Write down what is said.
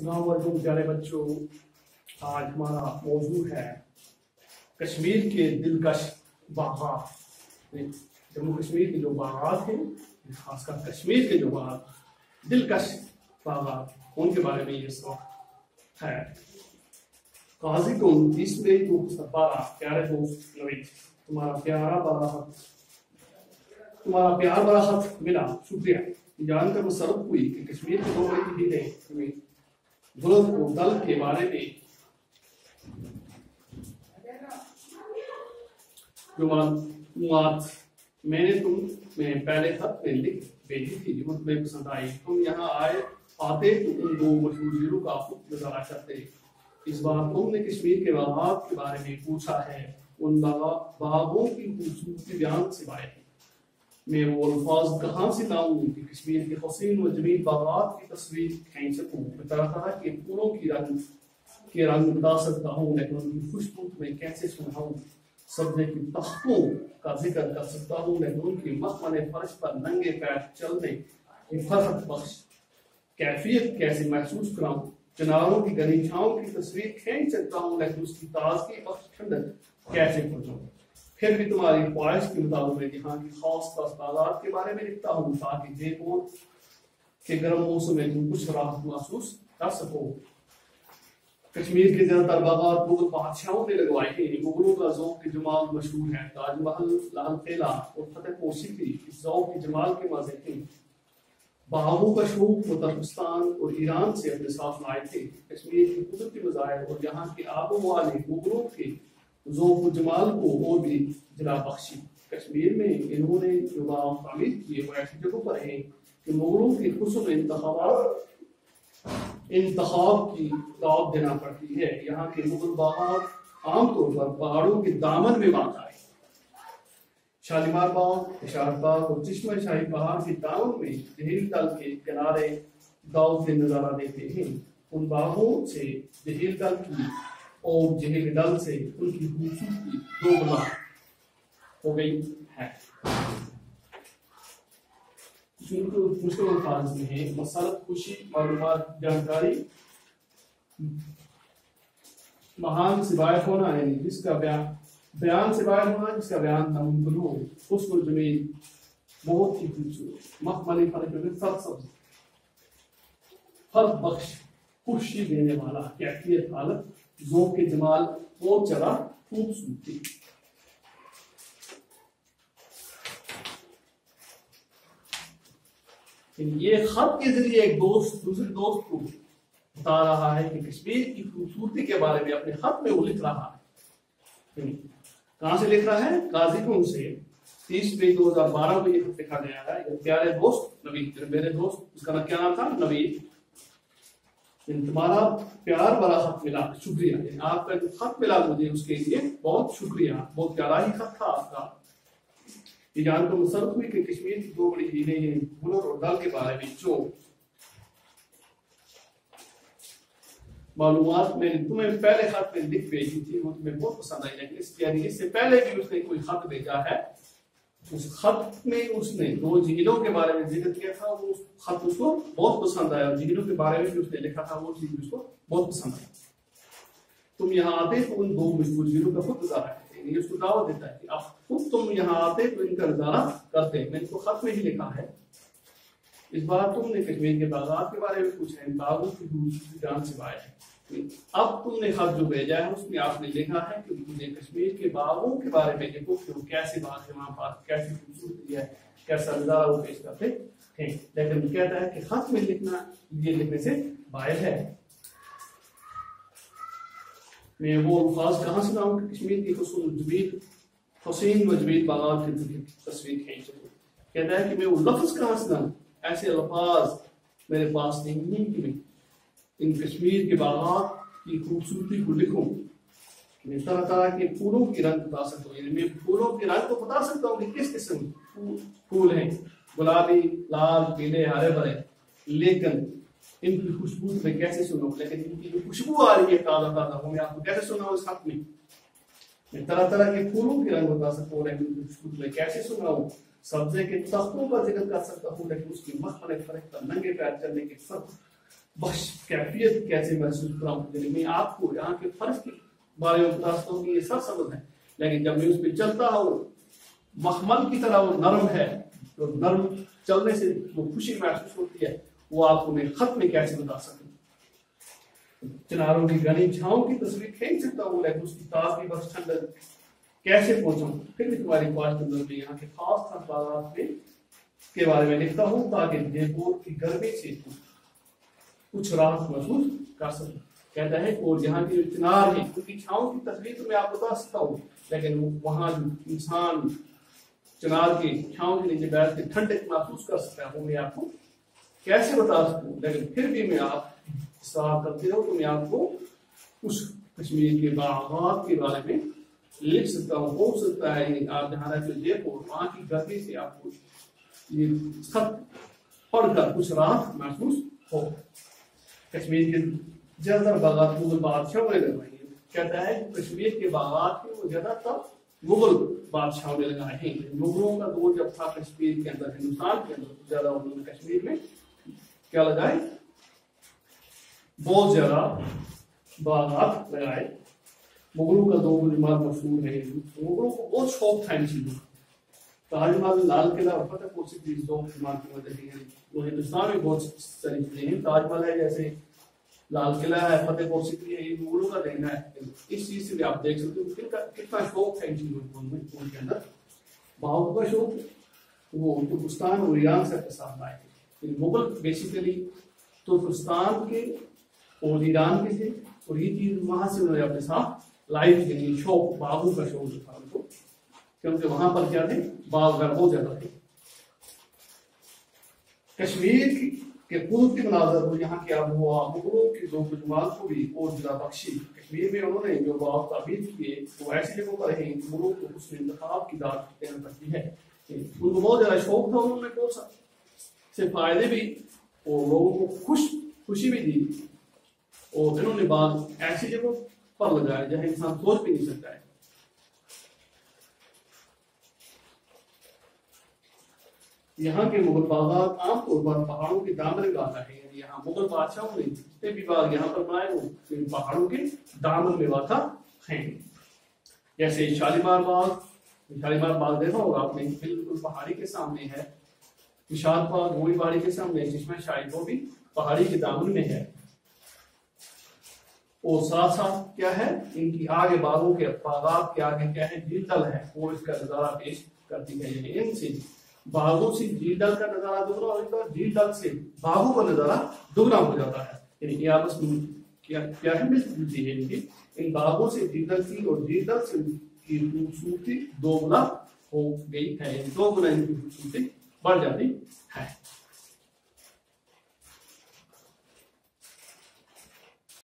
अलैक्म प्यारे बच्चों, आज हमारा मौजू है कश्मीर के दिलकश बागात जम्मू कश्मीर के जो बागात हैं खासकर कश्मीर के जो बागात दिलकश बागात उनके बारे में ये सबक है। काजी को उनतीस मई दो हज़ार बारह प्यारे दोस्त नवीद तुम्हारा प्यारा बड़ा तुम्हारा प्यार बड़ा हक मिला। शुक्रिया। जानकर मुसरत हुई कि कश्मीर के दो बड़ी ने दुल्हन को दल के बारे में। मैंने तुम, में पहले खत में लिख भेजी थी, जो तुम्हें पसंद आई। तुम यहाँ आए, आते तो उन दो मशहूर जिलों का नज़ारा करते। इस बार तुमने कश्मीर के बागात के बारे में पूछा है। उन बागों की खूबसूरती बयान से बाय मैं वो अल्फाज कहाँ से लाऊं कि कश्मीर के हसीन व ज़मीन बागात की तस्वीर खींच सकूँ तरह तरह के फूलों की रंग के रंग बता सकता हूँ लेकिन उनकी खुशबू तुम्हें कैसे सुनाऊं सब्जे की तख्तों का ज़िक्र कर सकता हूँ लेकिन उनकी मखमल फर्श पर नंगे पैर चलने बख्श कैफियत कैसे महसूस कराऊं चनारों की गली की तस्वीर खींच सकता हूँ लेकिन उसकी ताजगी बख्श ठंडक कैसे पहुंचाऊं फिर भी तुम्हारी ख्वाहिश के मुताबिक मैं यहाँ की खास खास तादाद के बारे में लिखता हूँ, ताकि देखो कि गर्म मौसम में तुम कुछ राहत महसूस कर सको। कश्मीर के ज़्यादातर बागात मुगल बादशाहों ने लगवाए हैं। मुगलों का जौक की जमाल मशहूर है। ताजमहल, लाल किला और फतेहपुर सिकरी इस जौक की जमाल के मज़े थे। बागों का शौक वो तर्कस्तान और ईरान से अपने साथ लाए थे। कश्मीर के कुदरती मजाहिर और यहाँ के आबो वाले मुगलों के जोक जमाल को और भी जला बख्शी। कश्मीर में इन्होंने जो बाग तामीर किए वो ऐसी जगहों पर हैं कि मुगलों के खुसन इंतबात इंतखाब की दावत देना पड़ती है। यहाँ के मुगल बाग आमतौर पर पहाड़ों के दामन में वाक़ा है। शालीमार बाग इशार बाग और चश्मा शाही पहाड़ के दामन में जहील तल के किनारे दाव से नज़ारा देते हैं। उन बागों से जहील तल की और जहील दल से उनकी खूबसूरती दो गुना हो गई है। अल्फाज में है। मसरत खुशी मालूम जानकारी। महान होना है जिसका बयान बयान होना जिसका बयान नामुमकिन हो उसको ज़मीन बहुत ही खूबसूरत मखमली सब सब बख्श खुशी देने वाला, कैफियत जो के जमाल और जरा खूबसूरती ये खत के ज़रिए एक दोस्त, दूसरे दोस्त को बता रहा है कि कश्मीर की खूबसूरती के बारे में अपने खत में वो लिख रहा है। कहाँ से लिख रहा है? काजीपुर से। तीस मई दो हज़ार बारह में ये लिखा गया है। प्यारे दोस्त नवीद मेरे दोस्त, उसका क्या नाम था? नवीद तुम्हारा प्यार बड़ा खत मिला, शुक्रिया। आपका जो खत मिला मुझे उसके लिए, बहुत शुक्रिया। बहुत प्यारा ही खत था आपका। ये जानकर मुसरत हुई कि कश्मीर की दो बड़ी झीलें हैं, हुनर और दल के बारे में जो मालूमात मैंने तुम्हें पहले खत में लिख भेजी थी, वो तुम्हें बहुत पसंद आई, लेकिन इससे पहले भी उसने कोई खत भेजा है उस खत में उसने दो झीलों के बारे में ज़िक्र किया था, वो खत उसको बहुत पसंद आया। झीलों के बारे में उसने लिखा था, वो चीज़ उसको बहुत पसंद आई तुम यहाँ आते तो उन दो मजबूर झीलों का खुद गुजारा करते ये उसको दावा देता है कि अब खुद तुम यहाँ आते तो इनका गुजारा करते मैंने इसको खत में ही लिखा है। इस बार तुमने कश्मीर के बागात के बारे में पूछा इन बागों की जान से है। अब तुमने खत जो भेजा है, उसमें आपने लिखा है कि मुझे कश्मीर के बागों के बारे में लिखो, कि वो कैसे बाग है वहाँ पर, कैसी खूबसूरती है, कैसा नज़ारा वो पेश करते थे लेकिन कहता है कि खत में लिखना, ये लिखने से बाहर है। मैं वो अल्फाज कहाँ से लाऊं कश्मीर की खूबसूरत ज़मीन, हसीन व ज़मीन बागात की तस्वीर खींच कहता है कि मैं वो लफ्ज कहाँ से ऐसे अल्फाज मेरे पास नहीं है कि मैं इन कश्मीर के बागात की खूबसूरती को लिखूं मैं तरह तरह के फूलों की रंग बता सकता हूँ। मैं फूलों के रंग को बता सकता हूँ कि किस किस्म फूल हैं। गुलाबी, लाल, पीले हरे भरे लेकिन इनकी खुशबू में कैसे सुनो? लेकिन इनकी जो खुशबू आ रही है, ताज़ा ताज़ा, वो मैं आपको कैसे सुनाऊँ इस हक में? मैं तरह तरह के फूलों के रंग बता सकता हूँ, लेकिन उनकी खुशबू में कैसे सुनाऊँ? सब्जे के तख्तों का ज़िक्र कर सकता हूँ, लेकिन उसकी मखमल फ़र्क नंगे पैर चलने के फ़र्क बस कैफियत कैसे महसूस कराऊं मैं? आपको यहाँ के फ़र्क के बारे में बता सकता हूँ कि ये सब समझ है। लेकिन जब मैं उस पर चलता हूँ, मखमल की तरह वो नरम है तो नरम चलने से वो खुशी महसूस होती है, वो आपको मैं खत में कैसे बता सकूँ चिनारों की घनी छाओं की तस्वीर खींच सकता हूँ, लेकिन उसकी ताजगी बस ठंडक कैसे पहुंचाऊं? फिर भी तुम्हारी के अंदर में यहाँ के खास खास में के बारे में लिखता हूँ, ताकि जयपुर की गर्मी से कुछ राहत महसूस कर सकूँ। कहता है, और यहाँ की जो चिनार है, उनकी छाओं की तस्वीर तो मैं आपको बता सकता हूँ, लेकिन वहाँ जो इंसान चिनार की छाओं के नीचे बैठ के ठंडक महसूस कर सकता है, वो मैं आपको कैसे बता सकूँ? लेकिन फिर भी मैं आप सवाल करते हो तो मैं आपको उस कश्मीर के बागात के बारे में लिख सकता हूँ हो सकता है आप जहाँ रहते जयपुर वहाँ की गर्मी से आपको ये खत पढ़कर कुछ राहत महसूस हो। कश्मीर के ज़्यादातर बागात मुगल बादशाह ने लगाई है। कहता है कश्मीर के बागात के वो ज़्यादातर मुगल बादशाहों ने लगाए हैं। मुगलों का दौर जब था कश्मीर के अंदर, हिंदुस्तान के अंदर ज़्यादा उन्होंने कश्मीर में क्या लगाए? बहुत ज़्यादा बागात लगाए। मुगलों का दो इमारत मशहूर है। मुगलों को बहुत शौक था इन चीज़ों का। ताजमहल लाल किला फतेहपुर सिक्री दो इमारतें वजह वो हिंदुस्तान में बहुत सारी चीज़ें हैं। ताजमहल है जैसे, लाल किला है फतेहपुर सिक्री है, ये मुगलों का देना है। इस चीज़ से भी आप देख सकते हो कितना कितना शौक है इन चीज़ों उनमें, उनके अंदर। बाहु का शौक, वो तुर्कस्तान और ईरान से अपने साथ लाए। थे मुगल बेसिकली तुर्कस्तान के और ईरान के थे, और ये चीज़ वहाँ से उन्होंने अपने साथ लाइफ के लिए शौक बाबू का शौक था उनको, क्योंकि वहाँ पर क्या थे? बाग घर बहुत ज़्यादा थे। कश्मीर के पूर्व के मनाजर को यहाँ के आबोहवा मुगलों की दो गुजमात को भी और जिला बख्शी। कश्मीर में उन्होंने जो बाग ताबीर किए वो ऐसी जगहों पर है, मुगलों को उसमें इंतखाब की दाद देना पड़ती है। उनको बहुत ज़्यादा शौक था उन्होंने बहुत सा। से फ़ायदे भी, और लोगों को खुश, खुशी भी दी। और इन्होंने बाग ऐसी जगहों पर लगाया जहाँ इंसान सोच भी नहीं सकता है। यहाँ के मुगल बागात आमतौर पर पहाड़ों के दामन में आता है। यानी यहाँ मुगल बादशाहों ने भी बाग यहाँ पर बनाए, वो पहाड़ों के दामन में वाक़ा हैं। जैसे शालीमार बाग शालीमार बाग देखा होगा आपने, बिल्कुल पहाड़ी के सामने है। निशाद बाग गोली बाड़ी के सामने, जिसमें शायद वो भी पहाड़ी के दामन में है। और साथ साथ क्या है? इनकी आगे बागों के, बागात के आगे क्या है? जीतल है। वो इसका नज़ारा पेश करती है। इनसे बागों से झील डल का नज़ारा दुगना हो जाता है झील डल से बागों का नज़ारा दुगना हो जाता है। यानी ये आपस में क्या क्या है मिलती है इनकी? इन बाघों से झील डल की और झील डल से की खूबसूरती दोगुना हो गई है। दोगुना इनकी खूबसूरती बढ़ जाती है।